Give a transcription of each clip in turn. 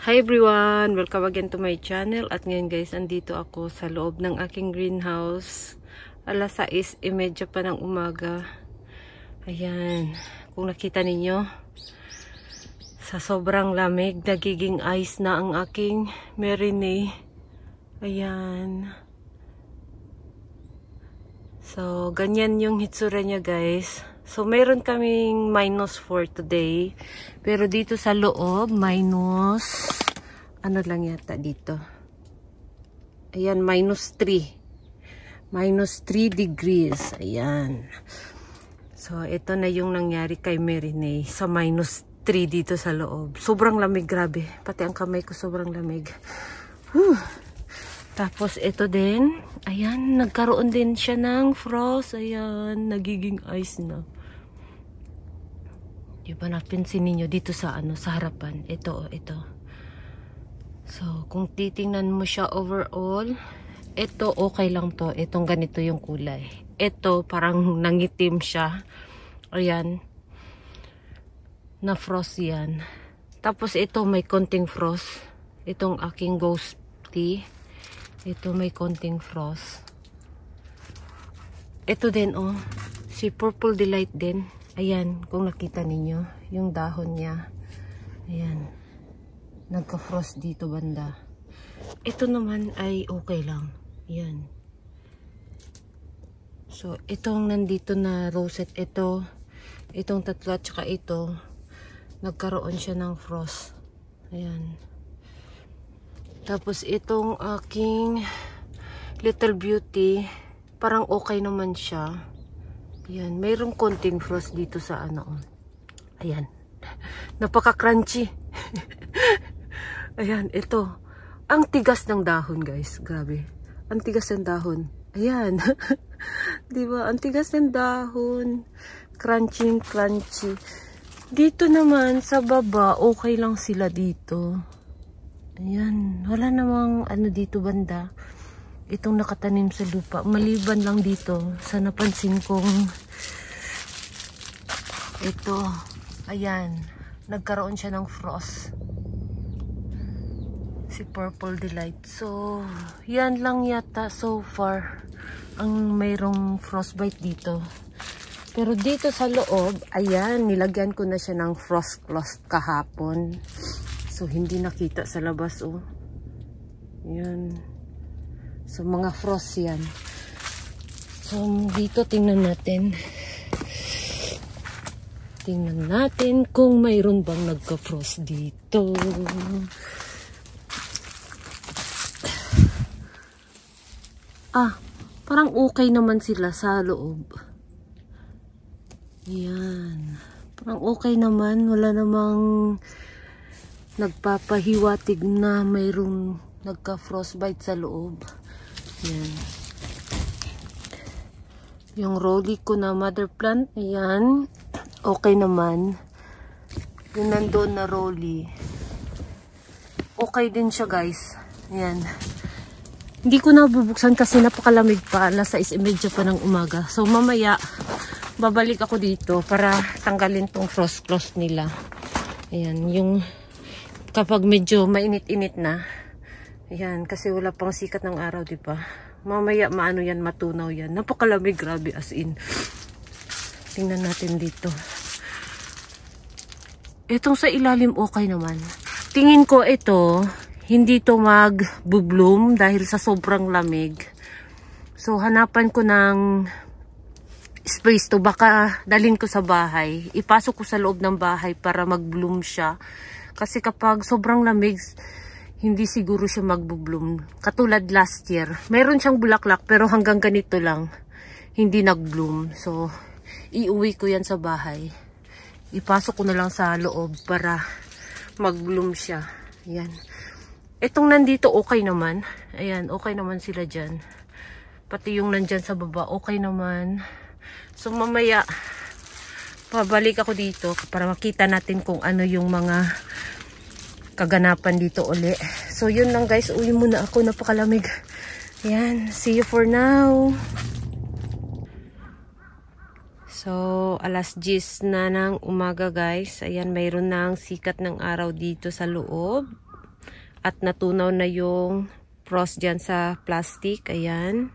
Hi everyone! Welcome again to my channel. At ngayon guys, andito ako sa loob ng aking greenhouse. Alas 6.30 pa ng umaga. Ayan. Kung nakita ninyo, sa sobrang lamig, nagiging ice na ang aking marinade. Ayan. So, ganyan yung hitsura niya guys. So, meron kaming minus 4 today. Pero dito sa loob, minus, ano lang yata dito. Ayan, minus 3. Minus 3 degrees. Ayan. So, ito na yung nangyari kay Merine sa minus 3 dito sa loob. Sobrang lamig, grabe. Pati ang kamay ko sobrang lamig. Whew. Tapos, ito din. Ayan, nagkaroon din siya ng frost. Ayan, nagiging ice na. Di ba napinsin ninyo dito sa ano sa harapan? Ito, oh, ito. So, kung titingnan mo siya overall, ito okay lang to. Itong ganito yung kulay. Ito parang nangitim siya. Ayan. Na frost yan. Tapos ito may konting frost. Itong aking ghost. Ito may konting frost. Ito din oh. Si Purple Delight din. Ayan, kung nakita ninyo, yung dahon niya. Ayan. Nagka-frost dito banda. Ito naman ay okay lang. Ayan. So, itong nandito na rosette, ito, itong tatlo at saka ito, nagkaroon siya ng frost. Ayan. Tapos, itong aking little beauty, parang okay naman siya. Ayan, mayroong konting frost dito sa ano. Oh. Ayan. Napaka-crunchy. Ayan, ito. Ang tigas ng dahon, guys. Grabe. Ang tigas ng dahon. Ayan. 'Di ba? Ang tigas ng dahon. Crunchy, crunchy. Dito naman sa baba, okay lang sila dito. Ayan, wala namang ano dito banda itong nakatanim sa lupa. Maliban lang dito sa napansin kong ito, ayan, nagkaroon siya ng frost. Si Purple Delight. So, yan lang yata so far ang mayroong frostbite dito. Pero dito sa loob, ayan, nilagyan ko na siya ng frost cloth kahapon. So, hindi nakita sa labas, oh. Yan. So, mga frost yan. So, dito tingnan natin. Tingnan natin kung mayroon bang nagka-frost dito. Ah, parang okay naman sila sa loob. Yan. Parang okay naman. Wala namang nagpapahiwatig na mayroong nagka-frostbite sa loob. Yan. Yung rolly ko na mother plant, ayan. Okay naman. Yung nandun na rolly. Okay din siya guys. Ayan. Hindi ko na bubuksan kasi napakalamig pa. Alas 6.30 pa ng umaga. So mamaya, babalik ako dito para tanggalin tong frost cloth nila. Ayan. Yung kapag medyo mainit-init na, Ayan, kasi wala pang sikat ng araw, di ba? Mamaya maano yan, matunaw yan. Napakalamig, grabe as in. Tingnan natin dito. Itong sa ilalim okay naman. Tingin ko ito, hindi to mag-bloom dahil sa sobrang lamig. So hanapan ko ng space to. Baka dalhin ko sa bahay. Ipasok ko sa loob ng bahay para mag-bloom siya. Kasi kapag sobrang lamig, hindi siguro siya magbo-bloom. Katulad last year, meron siyang bulaklak pero hanggang ganito lang, hindi nag-bloom. So, iuwi ko yan sa bahay. Ipasok ko na lang sa loob para mag-bloom siya. Yan. Itong nandito okay naman. Ayan, okay naman sila dyan. Pati yung nandyan sa baba, okay naman. So, mamaya, pabalik ako dito para makita natin kung ano yung mga kaganapan dito uli. So, yun lang guys. Uwi muna ako. Napakalamig. Yan. See you for now. So, alas 10 na ng umaga guys. Ayan, mayroon ng sikat ng araw dito sa loob. at natunaw na yung frost dyan sa plastic. Ayan.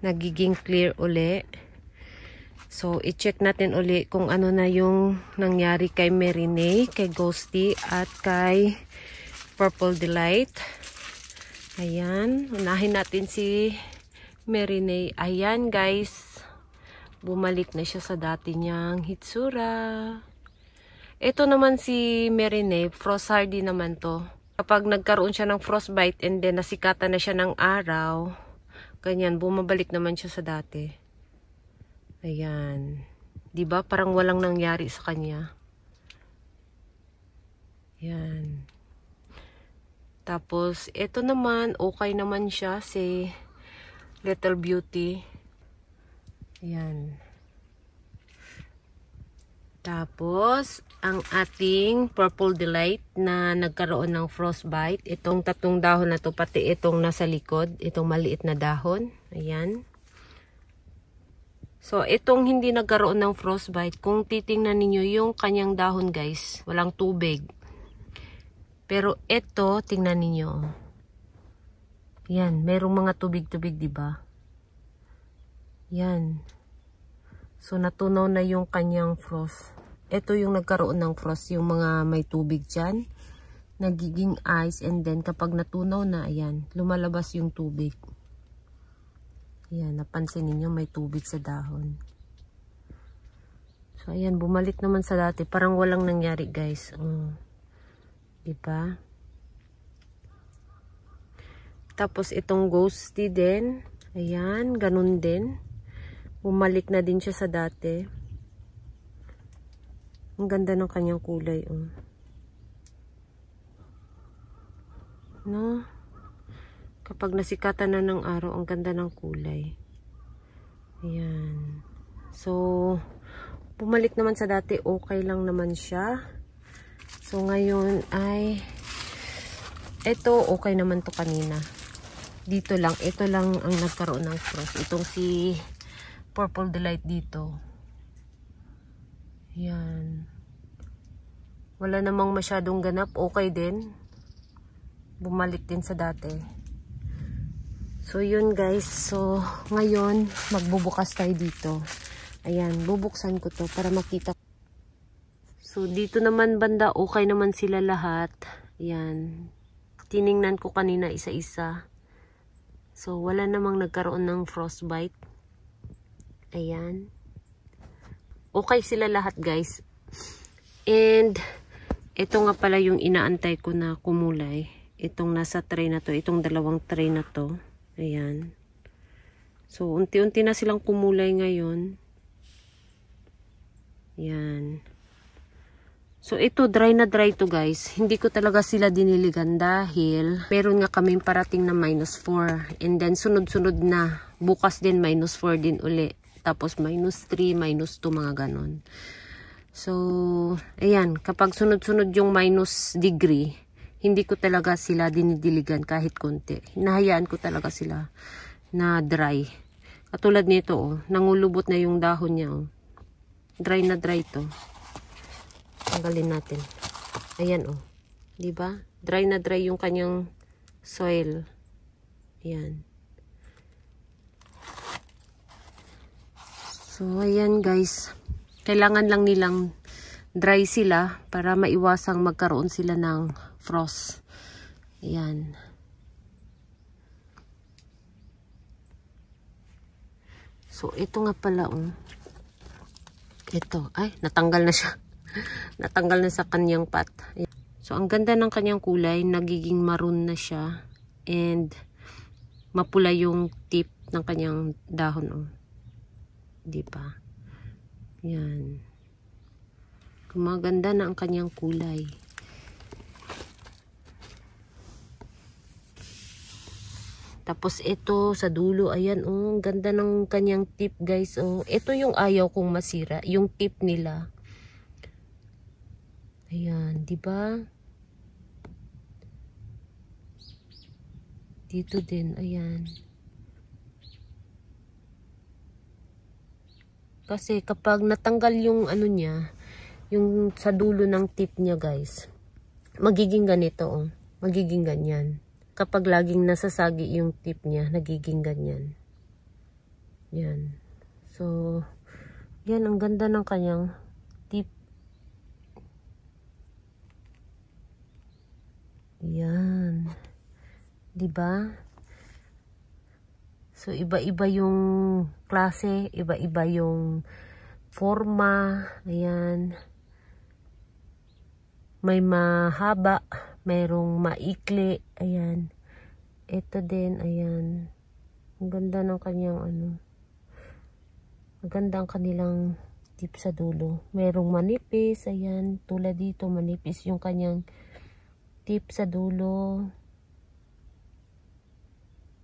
Nagiging clear uli. So, i-check natin uli kung ano na yung nangyari kay Merine, kay Ghosty, at kay Purple Delight. Ayan. Unahin natin si Merine. Ayan, guys. Bumalik na siya sa dati niyang hitsura. Ito naman si Merine, frost hardy naman to. Kapag nagkaroon siya ng frostbite and then nasikatan na siya ng araw, ganyan, bumabalik naman siya sa dati. Ayan. 'Di ba Parang walang nangyari sa kanya. Ayan. Tapos, ito naman, okay naman siya si Little Beauty. Ayan. Tapos, ang ating Purple Delight na nagkaroon ng frostbite. Itong tatlong dahon na to, pati itong nasa likod. Itong maliit na dahon. Ayan. So, itong hindi nagkaroon ng frostbite, kung titingnan ninyo yung kanyang dahon guys, walang tubig. Pero ito, tingnan ninyo. Yan, merong mga tubig-tubig, di ba? Yan. So, natunaw na yung kanyang frost. Ito yung nagkaroon ng frost, yung mga may tubig dyan. Nagiging ice and then kapag natunaw na, ayan, lumalabas yung tubig. Ayan, napansin ninyo may tubig sa dahon. So, ayan, bumalik naman sa dati. Parang walang nangyari, guys. Um, diba? Tapos, itong ghosty din. Ayan, ganun din. Bumalik na din siya sa dati. Ang ganda ng kanyang kulay, um. No? Kapag nasikatan na ng araw, ang ganda ng kulay. Ayan. So, bumalik naman sa dati, okay lang naman siya. So, ngayon ay, ito, okay naman to kanina. Dito lang, ito lang ang nagkaroon ng frost. Itong si Purple Delight dito. Yan. Wala namang masyadong ganap. Okay din. Bumalik din sa dati. So, yun guys. So, ngayon, magbubukas tayo dito. Ayan, bubuksan ko to para makita. So, dito naman banda, okay naman sila lahat. Ayan. Tiningnan ko kanina isa-isa. So, wala namang nagkaroon ng frostbite. Ayan. Okay sila lahat guys. And, ito nga pala yung inaantay ko na kumulay. Itong nasa tray na to. Itong dalawang tray na to. Ayan. So, unti-unti na silang kumulay ngayon. Ayan. So, ito, dry na dry to guys. Hindi ko talaga sila diniligan dahil meron nga kaming parating na minus 4. And then, sunod-sunod na. Bukas din, minus 4 din uli. Tapos, minus 3, minus 2, mga ganon. So, ayan. Kapag sunod-sunod yung minus degree, hindi ko talaga sila dinidiligan kahit konti. Hinahayaan ko talaga sila na dry. Katulad nito, oh, nangulubot na yung dahon niya. Oh. Dry na dry to. Tanggalin natin. Ayan, oh. ba? Dry na dry yung kanyang soil. Ayan. So, ayan guys. Kailangan lang nilang dry sila para maiwasang magkaroon sila ng frost. Ayan. So, ito nga pala, um, ito, ay, natanggal na siya. natanggal na sa kanyang pat. So, ang ganda ng kanyang kulay, nagiging maroon na siya. And, mapula yung tip ng kanyang dahon, oh. Di ba? Yan. Kumaganda na ang kanyang kulay. Tapos ito sa dulo, ayan oh, ganda ng kanyang tip guys. Oh, ito yung ayaw kong masira, yung tip nila. Ayan, 'di ba? Dito din, ayan. Kasi kapag natanggal yung ano niya, yung sa dulo ng tip niya guys, magiging ganito oh. magiging ganyan. Kapag laging nasasagi yung tip niya, nagiging ganyan. Yan. So, yan, ang ganda ng kanyang tip. Yan. ba? So, iba-iba yung klase, iba-iba yung forma. Ayan. May mahaba, mayroong maikli. Ayan. Ito din, ayan. Ang ganda ng kanyang ano. Maganda ang kanilang tip sa dulo. Merong manipis, ayan. Tulad dito, manipis yung kanyang tip sa dulo.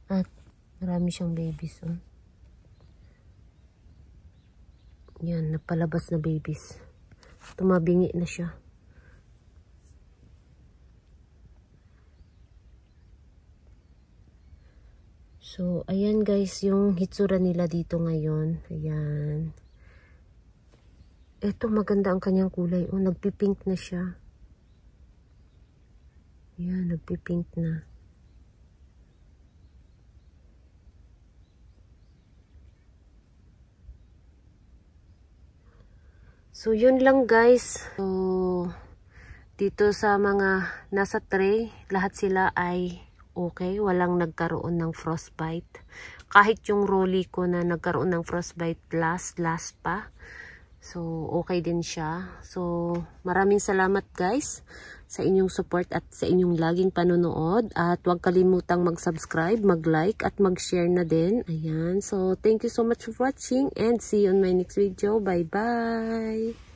At marami siyang babies, oh. Yan, napalabas na babies. Tumabingi na siya. So, ayan guys, yung hitsura nila dito ngayon. Ayan. Ito, maganda ang kanyang kulay. Oh, nagpipink na siya. Ayan, nagpipink na. So, yun lang guys. So, dito sa mga nasa tray, lahat sila ay okay. Walang nagkaroon ng frostbite. Kahit yung rolly ko na nagkaroon ng frostbite last, last pa. So, okay din siya. So, maraming salamat guys sa inyong support at sa inyong laging panonood. At huwag kalimutang mag-subscribe, mag-like at mag-share na din. Ayan. So, thank you so much for watching and see you on my next video. Bye-bye!